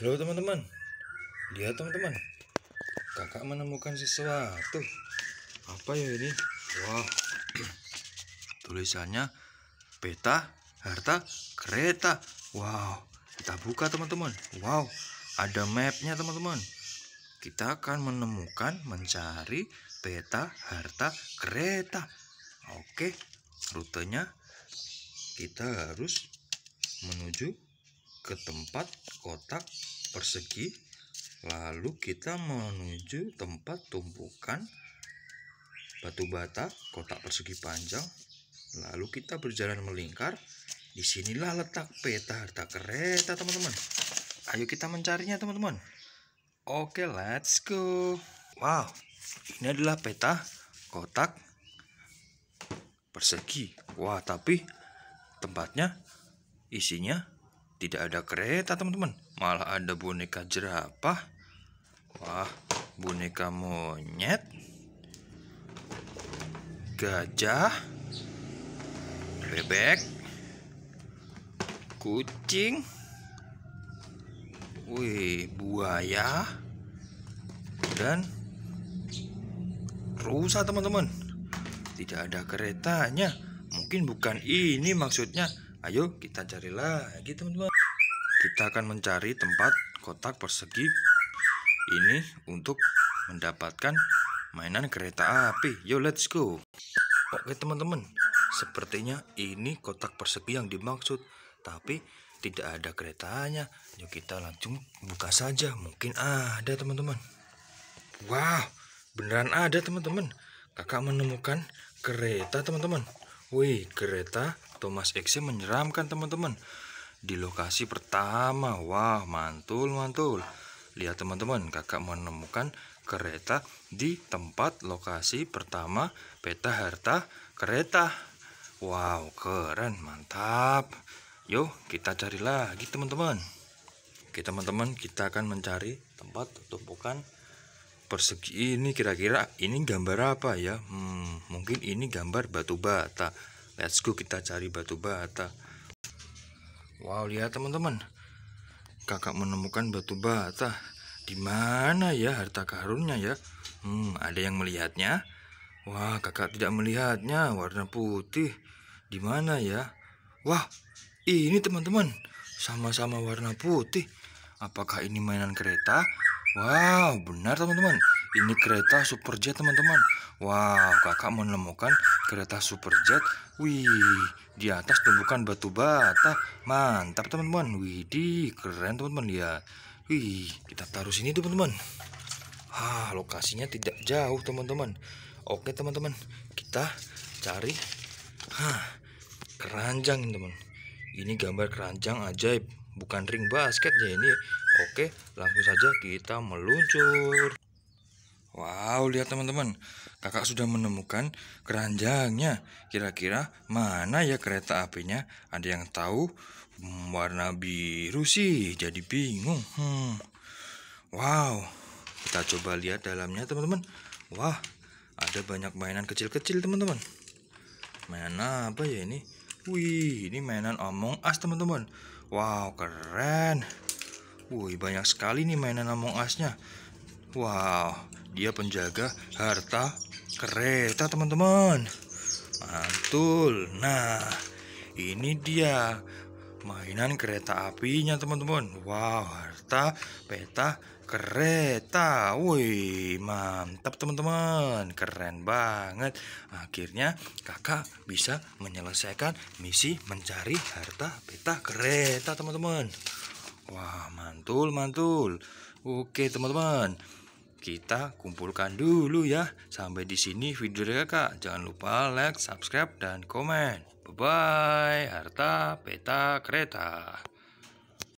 Halo teman-teman, lihat teman-teman, kakak menemukan sesuatu. Apa ya ini? Wah, tulisannya peta harta kereta. Wow, kita buka teman-teman. Wow, ada mapnya teman-teman. Kita akan menemukan mencari peta harta kereta. Oke, rutenya kita harus menuju ke tempat kotak persegi lalu kita menuju tempat tumpukan batu bata kotak persegi panjang. Lalu kita berjalan melingkar. Di sinilah letak peta harta kereta teman-teman. Ayo kita mencarinya teman-teman. Oke let's go. Wow ini adalah peta kotak persegi. Wah tapi tempatnya isinya tidak ada kereta teman-teman. Malah ada boneka jerapah. Wah boneka monyet. Gajah. Bebek. Kucing. Wih buaya. Dan rusa teman-teman. Tidak ada keretanya. Mungkin bukan ini maksudnya Ayo kita cari lagi teman-teman. Kita akan mencari tempat kotak persegi ini untuk mendapatkan mainan kereta api. Yo let's go. Oke teman-teman, sepertinya ini kotak persegi yang dimaksud, tapi tidak ada keretanya. Yuk kita langsung buka saja. Mungkin ada teman-teman. Wow, beneran ada teman-teman. Kakak menemukan kereta teman-teman. Wih, kereta Thomas X menyeramkan teman-teman di lokasi pertama. Wah, mantul mantul. Lihat teman-teman, kakak menemukan kereta di tempat lokasi pertama peta harta kereta. Wow, keren, mantap. Yuk, kita cari lagi teman-teman. Oke teman-teman, kita akan mencari tempat tumpukan persegi ini kira-kira ini gambar apa ya? Hmm, mungkin ini gambar batu bata. Let's go kita cari batu bata. Wow, lihat teman-teman. Kakak menemukan batu bata. Di mana ya harta karunnya ya? Hmm, ada yang melihatnya? Wah, kakak tidak melihatnya. Warna putih. Di mana ya? Wah, ini teman-teman. Sama-sama warna putih. Apakah ini mainan kereta? Wow, benar teman-teman. Ini kereta superjet teman-teman. Wow, kakak menemukan kereta superjet. Wih, di atas tumbukan batu bata. Mantap teman-teman. Wih, di keren teman-teman lihat. Wih, kita taruh sini teman-teman. Ah, lokasinya tidak jauh teman-teman. Oke teman-teman, kita cari. Hah, keranjang teman. Ini gambar keranjang ajaib, bukan ring basket ya ini. Oke, langsung saja kita meluncur. Wow, lihat teman-teman. Kakak sudah menemukan keranjangnya. Kira-kira mana ya kereta apinya? Ada yang tahu? Hmm, warna biru sih, jadi bingung. Hmm. Wow, kita coba lihat dalamnya teman-teman. Wah, ada banyak mainan kecil-kecil teman-teman. Mainan apa ya ini? Wih, ini mainan Among Us teman-teman. Wow, keren. Wih, banyak sekali nih mainan Among Us-nya. Wow, dia penjaga harta kereta teman-teman mantul nah ini dia mainan kereta apinya teman-teman. Wow harta peta kereta. Wih mantap teman-teman. Keren banget. Akhirnya kakak bisa menyelesaikan misi mencari harta peta kereta teman-teman. Wah mantul mantul. Oke teman-teman. Kita kumpulkan dulu ya. Sampai di sini video dari kakak. Jangan lupa like, subscribe, dan komen. Bye-bye. Harta peta kereta.